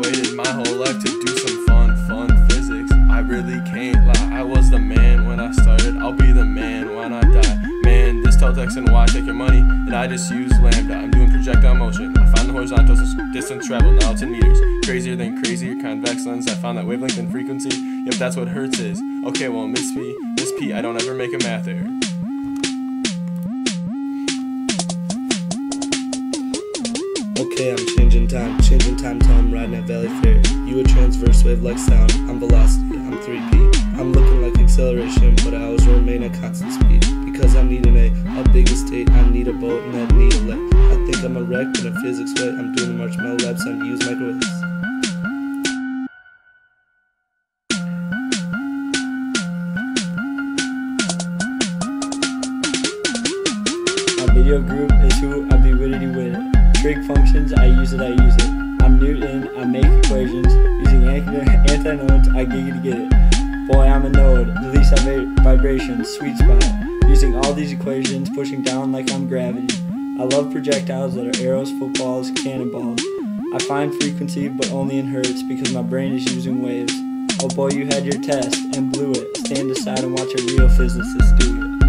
waited my whole life to do some fun, fun physics. I really can't lie. I was the man when I started. I'll be the man when I die. Man, this Teltex and Y take your money, and I just use lambda. I'm doing projectile motion. I find the horizontal distance travel, now 10 meters. Crazier than crazy, convex lens. I found that wavelength and frequency. Yep, that's what Hertz is. Okay, well, Miss P, Miss P, I don't ever make a math error. Okay, I'm changing time, changing time till I'm riding at Valley Fair. You a transverse wave like sound, I'm velocity, I'm 3p. I'm looking like acceleration, but I always remain at constant speed. Because I need an A, a big estate, I need a boat, and I need a let. I think I'm a wreck, but in physics way, I'm doing the Marshmallow Lab, so I use microwaves. My video group is who I be it with it. Trig functions, I use it, I use it. I'm Newton, I make equations. Using antinodes, I to get it. Boy, I'm a node, release vibrations, sweet spot. Using all these equations, pushing down like I'm gravity. I love projectiles that are arrows, footballs, cannonballs. I find frequency, but only in hertz because my brain is using waves. Oh boy, you had your test and blew it. Stand aside and watch a real physicist do it.